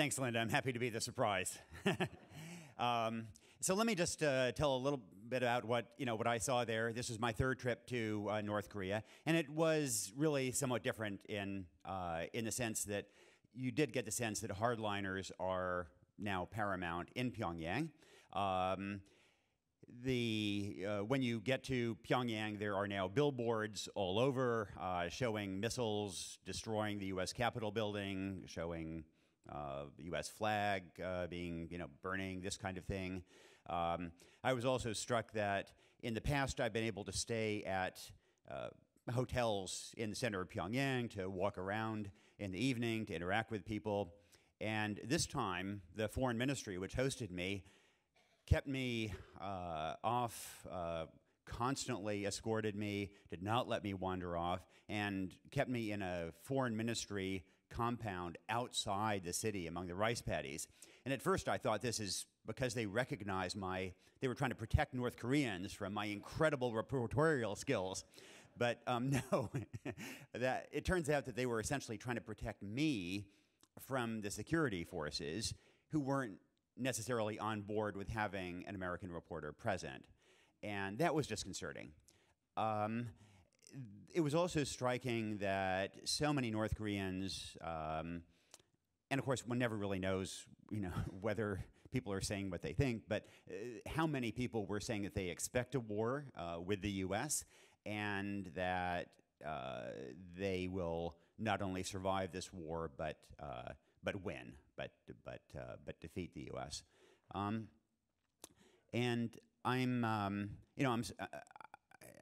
Thanks, Linda. I'm happy to be the surprise. um, so let me just uh, tell a little bit about what you know what I saw there. This was my third trip to uh, North Korea, and it was really somewhat different in uh, in the sense that you did get the sense that hardliners are now paramount in Pyongyang. Um, the uh, when you get to Pyongyang, there are now billboards all over uh, showing missiles destroying the U.S. Capitol building, showing uh, U.S. flag uh, being you know burning, this kind of thing. Um, I was also struck that in the past I've been able to stay at uh, hotels in the center of Pyongyang to walk around in the evening to interact with people, and this time the foreign ministry, which hosted me kept me uh, off, uh, constantly escorted me, did not let me wander off, and kept me in a foreign ministry compound outside the city among the rice paddies. And at first I thought this is because they recognized my, they were trying to protect North Koreans from my incredible reportorial skills. But um, no, that, it turns out that they were essentially trying to protect me from the security forces who weren't necessarily on board with having an American reporter present. And that was disconcerting. Um, it was also striking that so many North Koreans, um, and of course, one never really knows, you know, whether people are saying what they think, but uh, how many people were saying that they expect a war uh, with the U.S. and that uh, they will not only survive this war, but uh, but win, but but uh, but defeat the U.S. Um, and I'm um, you know I'm uh,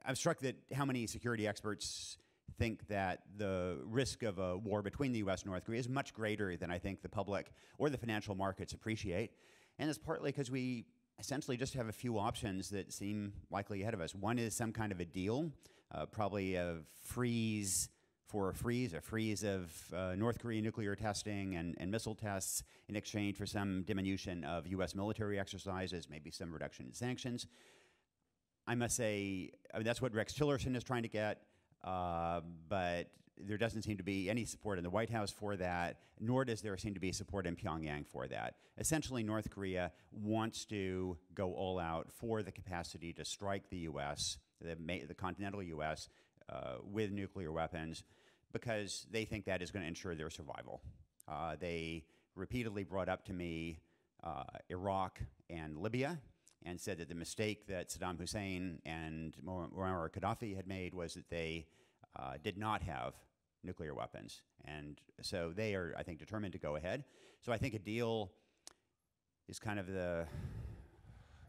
I'm struck that how many security experts think that the risk of a war between the U.S. and North Korea is much greater than I think the public or the financial markets appreciate, and it's partly because we essentially just have a few options that seem likely ahead of us. One is some kind of a deal, uh, probably a freeze for a freeze, a freeze of uh, North Korean nuclear testing and, and missile tests in exchange for some diminution of U.S. military exercises, maybe some reduction in sanctions. I must say, I mean, that's what Rex Tillerson is trying to get, uh, but there doesn't seem to be any support in the White House for that, nor does there seem to be support in Pyongyang for that. Essentially, North Korea wants to go all out for the capacity to strike the U.S., the, the continental U.S., uh, with nuclear weapons because they think that is going to ensure their survival. Uh, they repeatedly brought up to me uh, Iraq and Libya and said that the mistake that Saddam Hussein and Muammar Gaddafi had made was that they uh, did not have nuclear weapons. And so they are, I think, determined to go ahead. So I think a deal is kind of the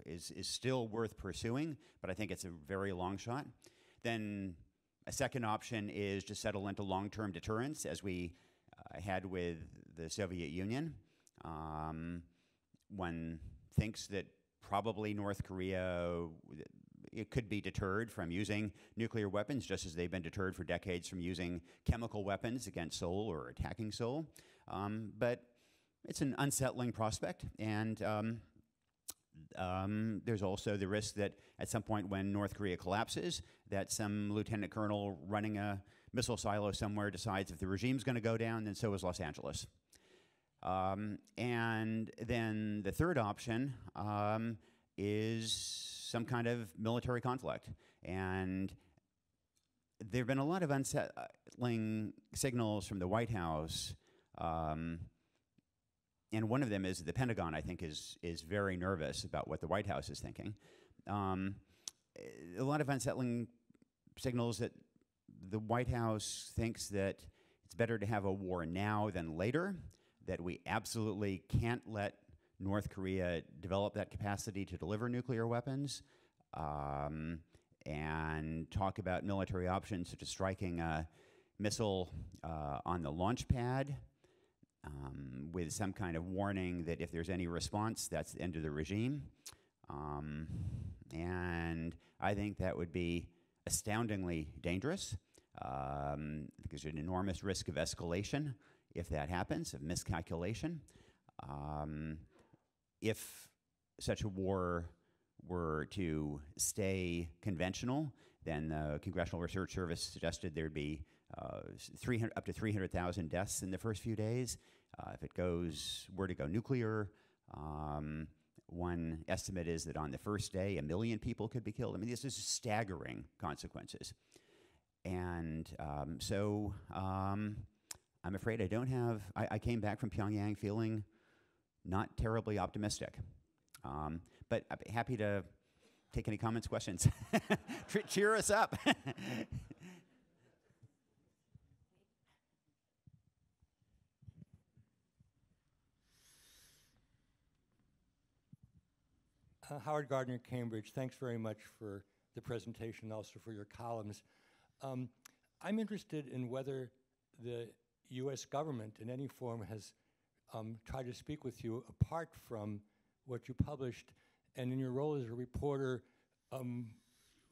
is is still worth pursuing, but I think it's a very long shot. Then a second option is to settle into long-term deterrence, as we uh, had with the Soviet Union. Um, one thinks that probably North Korea it could be deterred from using nuclear weapons, just as they've been deterred for decades from using chemical weapons against Seoul or attacking Seoul. Um, but it's an unsettling prospect, and um, um, there's also the risk that at some point when North Korea collapses, that some lieutenant colonel running a missile silo somewhere decides if the regime's going to go down, then so is Los Angeles. Um, and then the third option um, is some kind of military conflict. And there have been a lot of unsettling signals from the White House. Um, and one of them is the Pentagon, I think, is, is very nervous about what the White House is thinking. Um, a lot of unsettling signals that the White House thinks that it's better to have a war now than later that we absolutely can't let North Korea develop that capacity to deliver nuclear weapons, um, and talk about military options such as striking a missile uh, on the launch pad um, with some kind of warning that if there's any response, that's the end of the regime. Um, and I think that would be astoundingly dangerous. Um, there's an enormous risk of escalation if that happens, of miscalculation. Um, if such a war were to stay conventional, then the Congressional Research Service suggested there'd be uh, 300, up to 300,000 deaths in the first few days. uh, if it goes, were to go nuclear, um, one estimate is that on the first day, a million people could be killed. I mean, this is staggering consequences. And um, so um, I'm afraid I don't have, I, I, came back from Pyongyang feeling not terribly optimistic. Um, but I'm happy to take any comments, questions. Cheer us up. Uh, Howard Gardner, Cambridge. Thanks very much for the presentation, also for your columns. Um, I'm interested in whether the U.S. government in any form has um, tried to speak with you apart from what you published, and in your role as a reporter, um,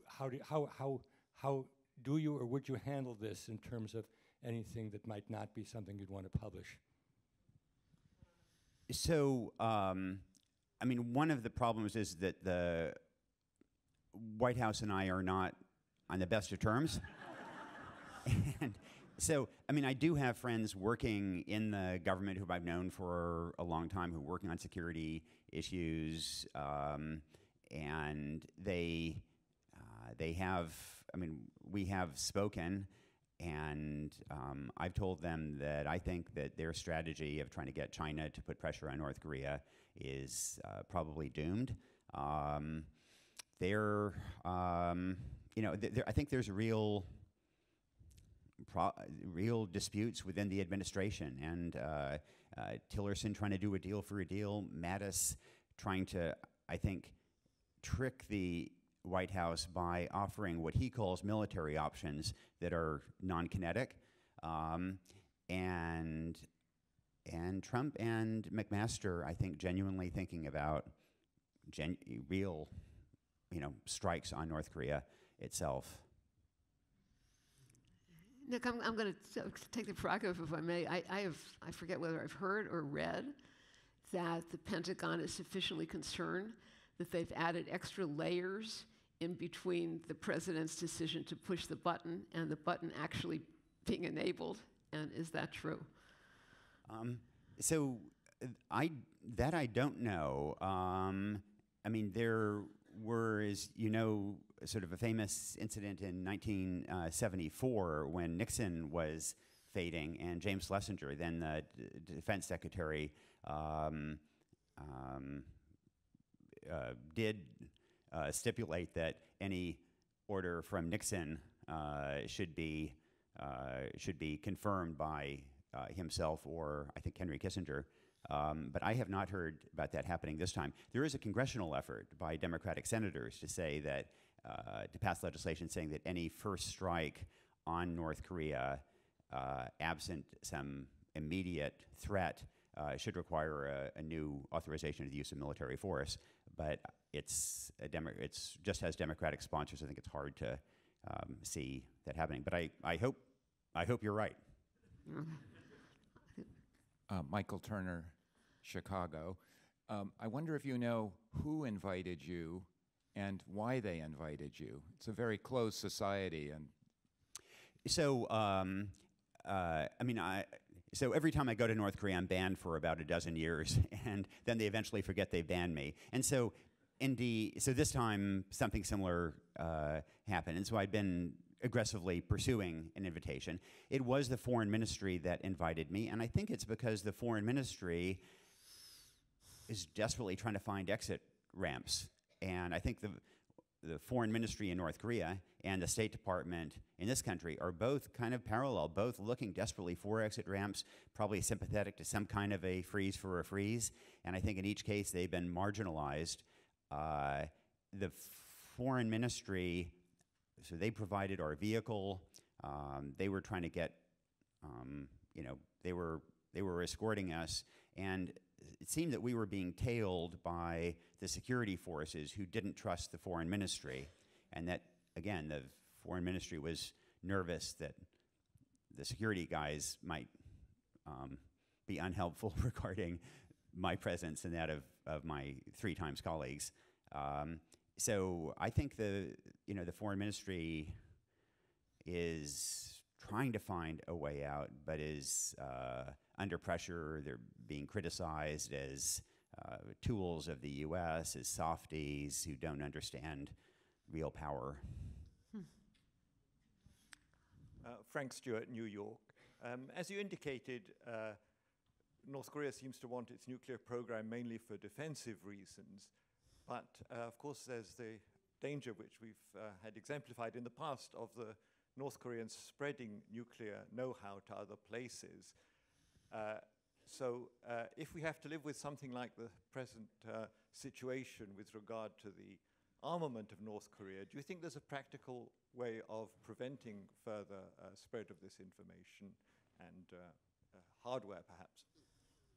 how, do, how, how, how do you or would you handle this in terms of anything that might not be something you'd want to publish? So, um, I mean, one of the problems is that the White House and I are not on the best of terms. and so, I mean, I do have friends working in the government who I've known for a long time who are working on security issues, um, and they uh, they have. I mean, we have spoken, and um, I've told them that I think that their strategy of trying to get China to put pressure on North Korea is uh, probably doomed. Um, there, um, you know, th I think there's real, real disputes within the administration, and uh, uh, Tillerson trying to do a deal for a deal, Mattis trying to, I think, trick the White House by offering what he calls military options that are non-kinetic, um, and and Trump and McMaster, I think, genuinely thinking about real, you know, strikes on North Korea itself. Nick, I'm, I'm going to take the prerogative, if I may. I, I, have, I forget whether I've heard or read that the Pentagon is sufficiently concerned that they've added extra layers in between the president's decision to push the button and the button actually being enabled. And is that true? Um, so I that I don't know. Um, I mean, there were, as you know, sort of a famous incident in 1974 when Nixon was fading, and James Schlesinger, then the D defense secretary, um, um, uh, did uh, stipulate that any order from Nixon uh, should be uh, should be confirmed by uh, himself or I think Henry Kissinger. Um, but I have not heard about that happening this time. There is a congressional effort by Democratic senators to say that, uh, to pass legislation saying that any first strike on North Korea, uh, absent some immediate threat, uh, should require a, a, new authorization of the use of military force. But it's, it's just has Democratic sponsors. I think it's hard to um, see that happening. But I, I, hope, I hope you're right. Uh, Michael Turner, Chicago. Um, I wonder if you know who invited you and why they invited you. It's a very closed society, and so um, uh, I mean, I so every time I go to North Korea, I'm banned for about a dozen years, and then they eventually forget they banned me. And so, indeed, so this time something similar uh, happened, and so I'd been aggressively pursuing an invitation. It was the foreign ministry that invited me, and I think it's because the foreign ministry is desperately trying to find exit ramps. And I think the, the foreign ministry in North Korea and the State Department in this country are both kind of parallel, both looking desperately for exit ramps, probably sympathetic to some kind of a freeze for a freeze. And I think in each case they've been marginalized. Uh, the foreign ministry so they provided our vehicle. Um, they were trying to get, um, you know, they were they were escorting us, and it seemed that we were being tailed by the security forces who didn't trust the foreign ministry, and that again the foreign ministry was nervous that the security guys might um, be unhelpful regarding my presence and that of, of my three times colleagues. Um, so I think the you know the foreign ministry is trying to find a way out, but is uh, under pressure. They're being criticized as uh, tools of the U.S., as softies who don't understand real power. Uh, Frank Stewart, New York. Um, as you indicated, uh, North Korea seems to want its nuclear program mainly for defensive reasons. But uh, of course, there's the danger, which we've uh, had exemplified in the past, of the North Koreans spreading nuclear know how to other places. Uh, so, uh, if we have to live with something like the present situation with regard to the armament of North Korea, do you think there's a practical way of preventing further uh, spread of this information and uh, uh, hardware, perhaps?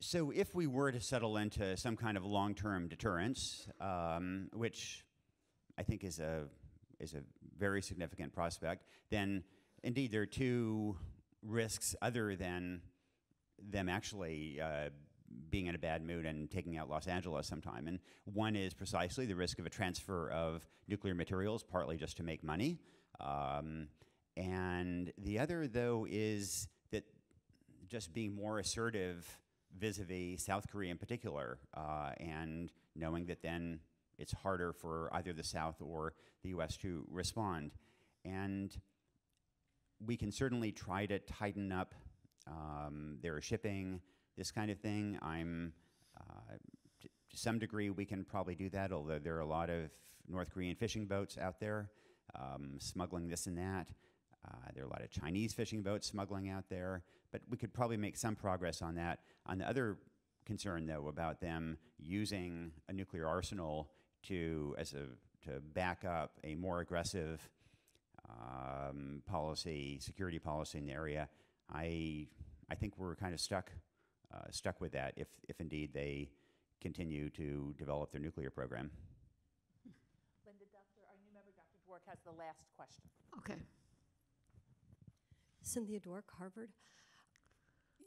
So, if we were to settle into some kind of long-term deterrence, um, which I think is a is a very significant prospect, then indeed there are two risks other than them actually uh, being in a bad mood and taking out Los Angeles sometime. And one is precisely the risk of a transfer of nuclear materials, partly just to make money. Um, and the other, though, is that just being more assertive vis a vis South Korea in particular, uh, and knowing that then it's harder for either the South or the US to respond. And we can certainly try to tighten up um, shipping this kind of thing. I'm, uh, to, to some degree, we can probably do that, although there are a lot of North Korean fishing boats out there um, smuggling this and that. Uh, there are a lot of Chinese fishing boats smuggling out there, but we could probably make some progress on that. On the other concern, though, about them using a nuclear arsenal to as a to back up a more aggressive um, policy, security policy in the area, I I think we're kind of stuck uh, stuck with that if, if indeed they continue to develop their nuclear program. Linda, Dr. Our new member, Dr. Dwork, has the last question. Okay. Cynthia Dwork, Harvard.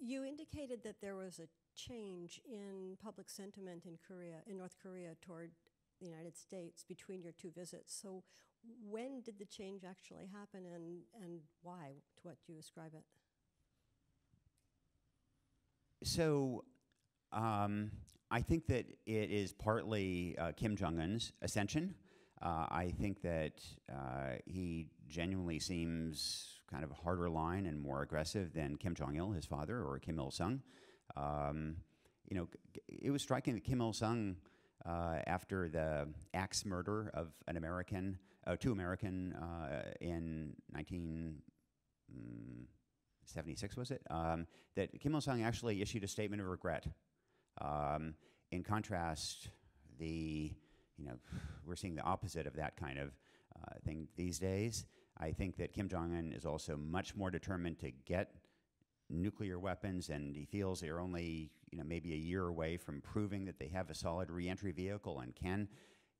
You indicated that there was a change in public sentiment in Korea, in North Korea, toward the United States between your two visits. So, when did the change actually happen, and and why? To what do you ascribe it? So um, I think that it is partly uh, Kim Jong un's ascension. Uh, I think that uh, he genuinely seems kind of harder line and more aggressive than Kim Jong il, his father, or Kim Il sung. Um, you know, it was striking that Kim Il sung, uh, after the axe murder of an American, uh, two American uh, in 19. Mm, 76 was it? Um, that Kim Il sung actually issued a statement of regret. Um, in contrast, the you know we're seeing the opposite of that kind of uh, thing these days. I think that Kim Jong Un is also much more determined to get nuclear weapons, and he feels they're only you know maybe a year away from proving that they have a solid reentry vehicle and can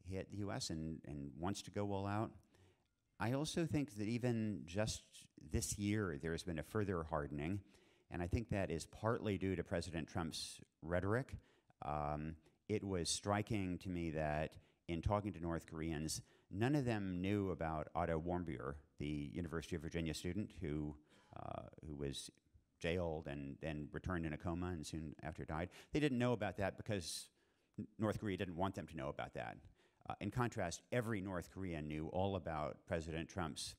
hit the U.S. and, and wants to go all out. I also think that even just this year, there's been a further hardening, and I think that is partly due to President Trump's rhetoric. Um, it was striking to me that in talking to North Koreans, none of them knew about Otto Warmbier, the University of Virginia student who, uh, who was jailed and then returned in a coma and soon after died. They didn't know about that because North Korea didn't want them to know about that. Uh, in contrast, every North Korean knew all about President Trump's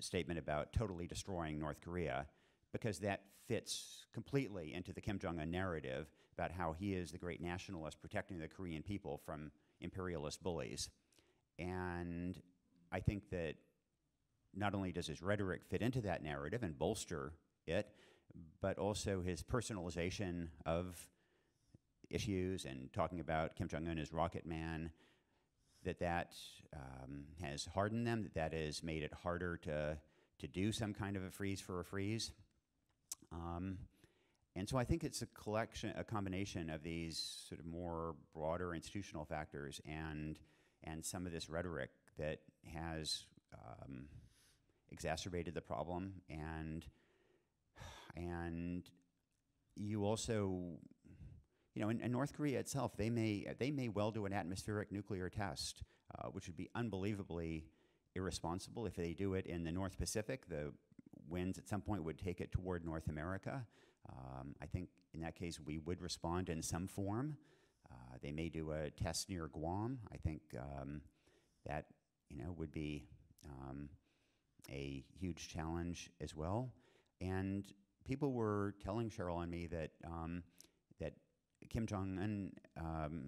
statement about totally destroying North Korea because that fits completely into the Kim Jong un narrative about how he is the great nationalist protecting the Korean people from imperialist bullies. And I think that not only does his rhetoric fit into that narrative and bolster it, but also his personalization of issues and talking about Kim Jong un as Rocket Man that that um, has hardened them, that that has made it harder to, to do some kind of a freeze for a freeze. Um, and so I think it's a collection, a combination of these sort of more broader institutional factors and, and some of this rhetoric that has um, exacerbated the problem. And, and you also you know, in, in, North Korea itself, they may, they may well do an atmospheric nuclear test, uh, which would be unbelievably irresponsible if they do it in the North Pacific. The winds at some point would take it toward North America. Um, I think in that case we would respond in some form. Uh, they may do a test near Guam. I think um, that you know would be um, a huge challenge as well. And people were telling Sheryl and me that um, that Kim Jong Un um,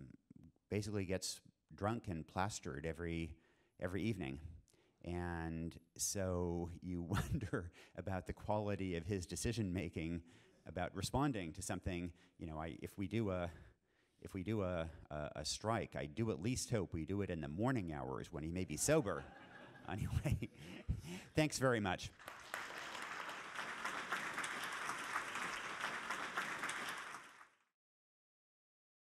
basically gets drunk and plastered every every evening. And so you wonder about the quality of his decision making about responding to something. You know, I, if we do a if we do a, a, a strike, I do at least hope we do it in the morning hours when he may be sober. anyway, thanks very much.